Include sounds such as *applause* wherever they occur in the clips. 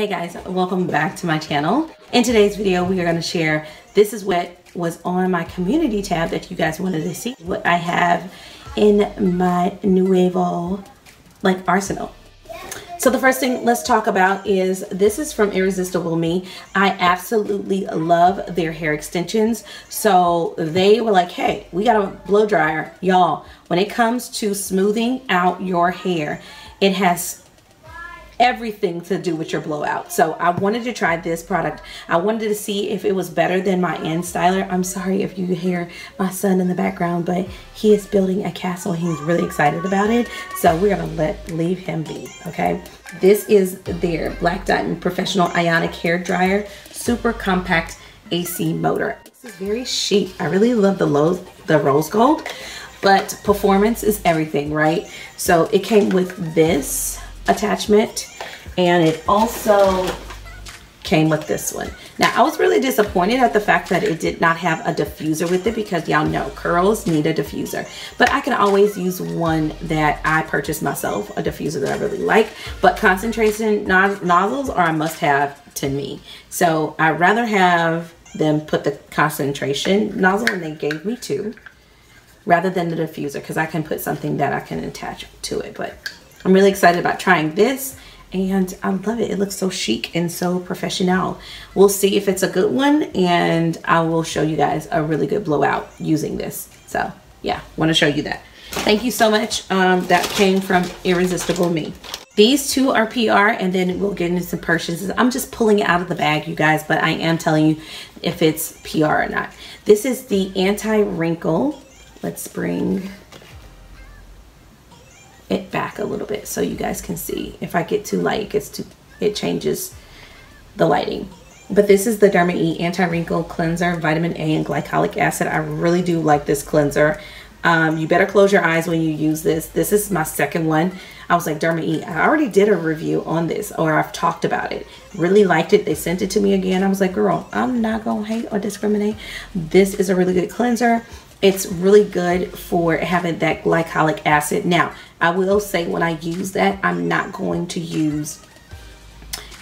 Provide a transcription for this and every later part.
Hey guys, welcome back to my channel. In today's video, we are gonna share, this is what was on my community tab that you guys wanted to see. What I have in my Nuevo like arsenal. So the first thing let's talk about is this is from Irresistible Me. I absolutely love their hair extensions. So they were like, hey, we got a blow dryer. Y'all, when it comes to smoothing out your hair, it has everything to do with your blowout. So I wanted to try this product. I wanted to see if it was better than my InStyler. I'm sorry if you hear my son in the background, but he is building a castle. He's really excited about it. So we're gonna let leave him be, okay? This is their Black Diamond Professional Ionic Hair Dryer, super compact AC motor. This is very chic. I really love the, low, the rose gold, but performance is everything, right? So it came with this attachment and it also came with this one. Now, I was really disappointed at the fact that it did not have a diffuser with it because y'all know curls need a diffuser. But I can always use one that I purchased myself, a diffuser that I really like. But concentration nozzles are a must-have to me. So I'd rather have them put the concentration nozzle, and they gave me two, rather than the diffuser because I can put something that I can attach to it. But I'm really excited about trying this and I love it. It looks so chic and so professional. We'll see if it's a good one and I will show you guys a really good blowout using this. So yeah, want to show you that. Thank you so much. Um, that came from Irresistible Me. These two are PR and then we'll get into some purchases. I'm just pulling it out of the bag, you guys, but I am telling you if it's PR or not. This is the anti-wrinkle. Let's bring it back a little bit so you guys can see. If I get too light, it gets too, it changes the lighting. But this is the Derma E Anti-Wrinkle Cleanser, Vitamin A and Glycolic Acid. I really do like this cleanser. Um, you better close your eyes when you use this. This is my second one. I was like, Derma E, I already did a review on this or I've talked about it. Really liked it. They sent it to me again. I was like, girl, I'm not going to hate or discriminate. This is a really good cleanser. It's really good for having that glycolic acid. Now, I will say when I use that, I'm not going to use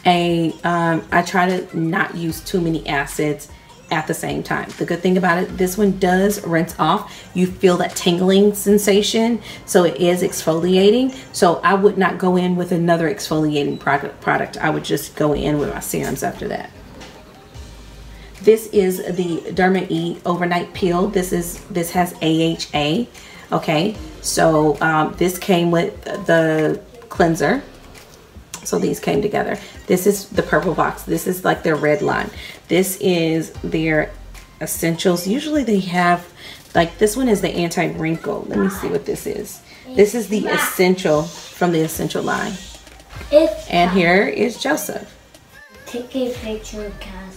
a. Um, I try to not use too many acids at the same time. The good thing about it, this one does rinse off. You feel that tingling sensation, so it is exfoliating. So I would not go in with another exfoliating product. product. I would just go in with my serums after that. This is the Derma E Overnight Peel. This is this has AHA. Okay, so um, this came with the cleanser. So these came together. This is the purple box. This is like their red line. This is their essentials. Usually they have like this one is the anti-wrinkle. Let me see what this is. This is the essential from the essential line. And here is Joseph. Take a picture, Cass.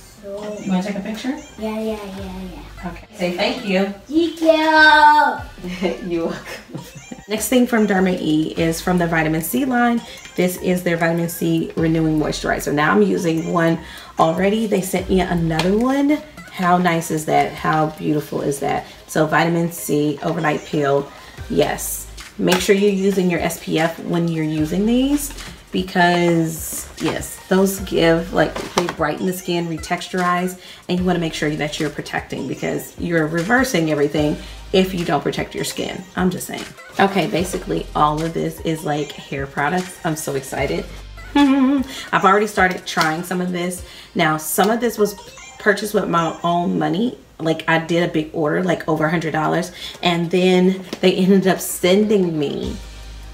You want to take a picture? Yeah, yeah, yeah, yeah. Okay. Say thank you. Thank you. *laughs* You're welcome. Next thing from Derma E is from the Vitamin C line. This is their Vitamin C Renewing Moisturizer. Now I'm using one already. They sent me another one. How nice is that? How beautiful is that? So Vitamin C Overnight Peel. Yes. Make sure you're using your SPF when you're using these because yes those give like they brighten the skin retexturize and you want to make sure that you're protecting because you're reversing everything if you don't protect your skin. I'm just saying. Okay basically all of this is like hair products. I'm so excited. *laughs* I've already started trying some of this. Now some of this was purchased with my own money. Like I did a big order like over a hundred dollars and then they *laughs* ended up sending me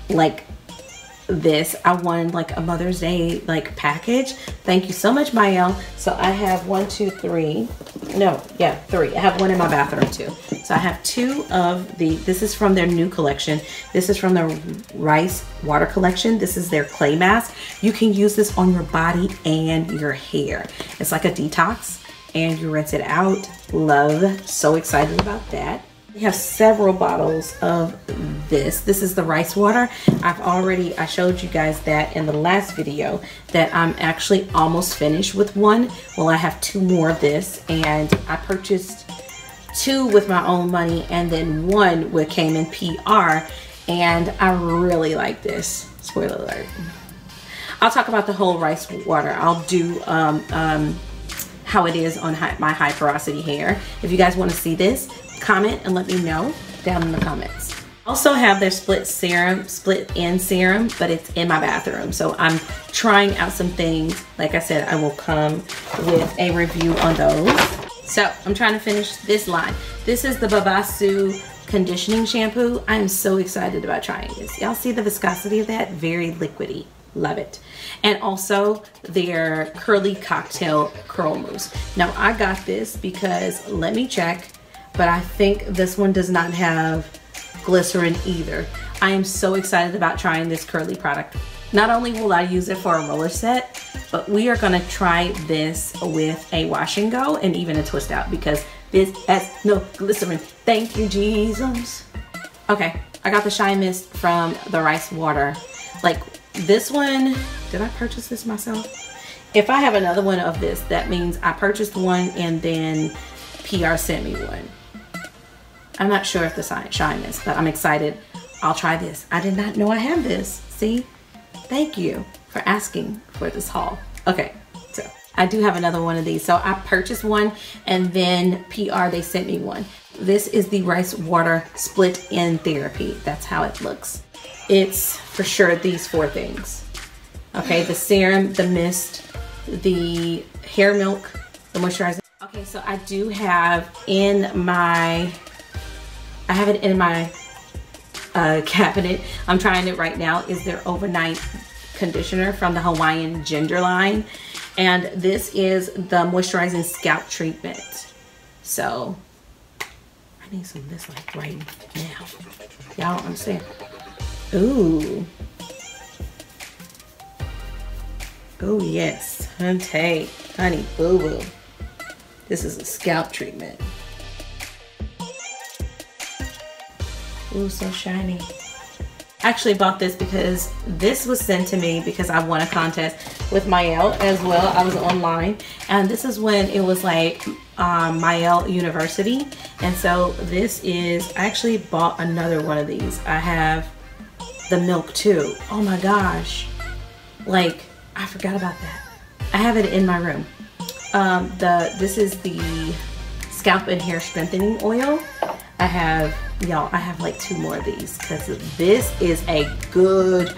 like this. I won like a mother's day like package. Thank you so much Mielle so i have one two three. No yeah three. I have one in my bathroom too. So i have two of the this is from their new collection. This is from the rice water collection. This is their clay mask. You can use this on your body and your hair. It's like a detox and you rinse it out. Love. So excited about that we have several bottles of this. This is the rice water. I've already, I showed you guys that in the last video that I'm actually almost finished with one. Well, I have two more of this and I purchased two with my own money and then one with came in PR and I really like this. Spoiler alert. I'll talk about the whole rice water. I'll do um, um, how it is on high, my high porosity hair. If you guys want to see this, comment and let me know down in the comments. Also have their split serum, split end serum, but it's in my bathroom. So I'm trying out some things. Like I said, I will come with a review on those. So I'm trying to finish this line. This is the Babassu conditioning shampoo. I'm so excited about trying this. Y'all see the viscosity of that? Very liquidy. Love it. And also their curly cocktail curl mousse. Now I got this because let me check, but I think this one does not have glycerin either. I am so excited about trying this curly product. Not only will I use it for a roller set, but we are gonna try this with a wash and go and even a twist out because this has no glycerin. Thank you, Jesus. Okay, I got the Shine Mist from the Rice Water. Like this one, did I purchase this myself? If I have another one of this, that means I purchased one and then PR sent me one. I'm not sure if the Shine is, but I'm excited. I'll try this. I did not know I had this. See? Thank you for asking for this haul. Okay, so I do have another one of these. So I purchased one and then PR, they sent me one. This is the rice water split in therapy. That's how it looks. It's for sure these four things. Okay, the serum, the mist, the hair milk, the moisturizer. Okay, so I do have in my I have it in my uh, *laughs* cabinet. I'm trying it right now. Is their overnight conditioner from the Hawaiian Ginger line. And this is the moisturizing scalp treatment. So I need some of this like right now. Y'all understand? Ooh. Oh yes, honey, honey boo boo. This is a scalp treatment. Ooh, so shiny. I actually bought this because this was sent to me because I won a contest with Mielle as well. I was online and this is when it was like um, Mielle University. And so this is, I actually bought another one of these. I have the milk too. Oh my gosh. Like, I forgot about that. I have it in my room. Um, the This is the scalp and hair strengthening oil. I have, y'all, I have like two more of these because this is a good,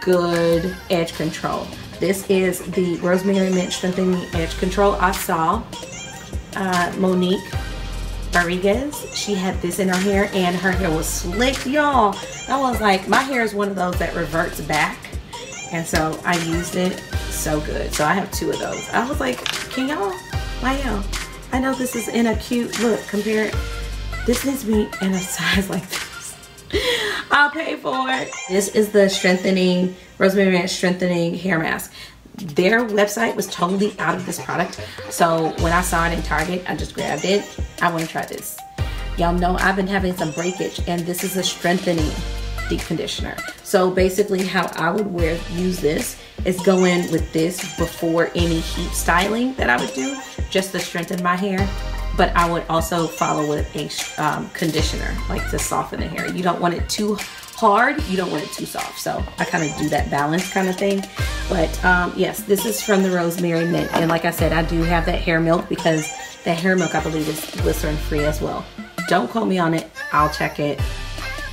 good edge control. This is the Rosemary Mint Strengthening Edge Control. I saw uh, Monique Rodriguez. She had this in her hair and her hair was slick, y'all. I was like, my hair is one of those that reverts back. And so I used it so good. So I have two of those. I was like, can y'all, wow. I know this is in a cute look compared this needs to be in a size like this. *laughs* I'll pay for it. This is the strengthening, Rosemary Ranch strengthening hair mask. Their website was totally out of this product. So when I saw it in Target, I just grabbed it. I want to try this. Y'all know I've been having some breakage and this is a strengthening deep conditioner. So basically how I would wear use this is go in with this before any heat styling that I would do just to strengthen my hair but I would also follow with a um, conditioner, like to soften the hair. You don't want it too hard, you don't want it too soft. So I kind of do that balance kind of thing. But um, yes, this is from the Rosemary Mint. And like I said, I do have that hair milk because the hair milk, I believe, is glycerin free as well. Don't quote me on it. I'll check it.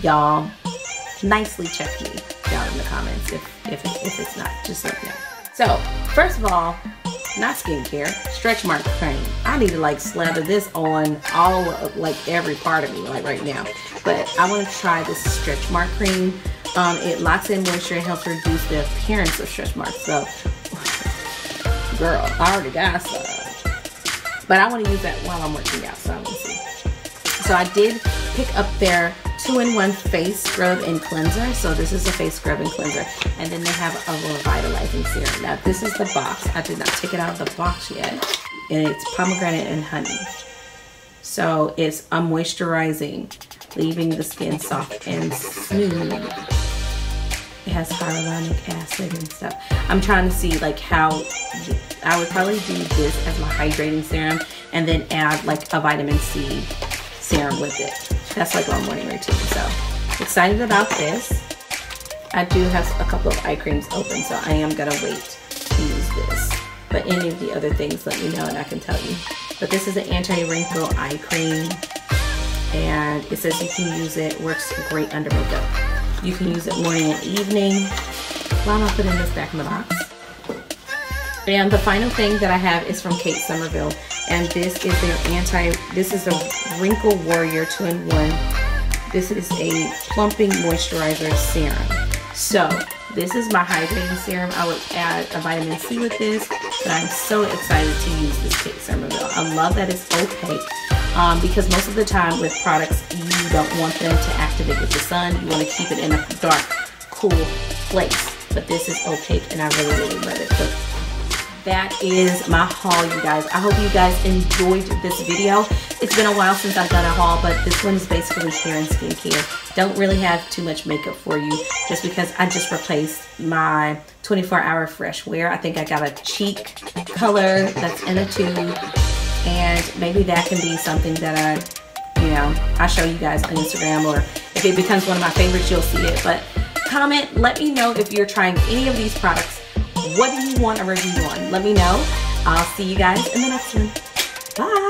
Y'all, nicely check me down in the comments if, if, if it's not. Just let me know. So, first of all, not skincare, stretch mark cream. I need to like slather this on all of, like every part of me like right now. But I want to try this stretch mark cream. Um, it locks in moisture and helps reduce the appearance of stretch marks. So, *laughs* girl, I already got some. But I want to use that while I'm working out, so I want to see. So I did pick up their two-in-one face scrub and cleanser. So this is a face scrub and cleanser. And then they have a revitalizing serum. Now this is the box. I did not take it out of the box yet. And it's pomegranate and honey. So it's a moisturizing, leaving the skin soft and smooth. It has hyaluronic acid and stuff. I'm trying to see like how, I would probably do this as my hydrating serum and then add like a vitamin C serum with it. That's like my morning routine. So excited about this. I do have a couple of eye creams open, so I am gonna wait to use this. But any of the other things, let me know and I can tell you. But this is an anti-wrinkle eye cream and it says you can use it, works great under makeup. You can use it morning and evening. Why am I putting this back in the box? And the final thing that I have is from Kate Somerville. And this is their anti, this is the Wrinkle Warrior 2-in-1. This is a plumping moisturizer serum. So this is my hydrating serum. I would add a vitamin C with this, but I'm so excited to use this Kate Somerville. I love that it's opaque um, because most of the time with products, you don't want them to activate with the sun. You want to keep it in a dark, cool place. But this is opaque and I really, really love it. So that is my haul, you guys. I hope you guys enjoyed this video. It's been a while since I've done a haul, but this one is basically hair and skincare. Don't really have too much makeup for you just because I just replaced my 24 hour fresh wear. I think I got a cheek color that's in a tube and maybe that can be something that I, you know, I show you guys on Instagram or if it becomes one of my favorites, you'll see it. But comment, let me know if you're trying any of these products. What do you want a review on? Let me know. I'll see you guys in the next one. Bye.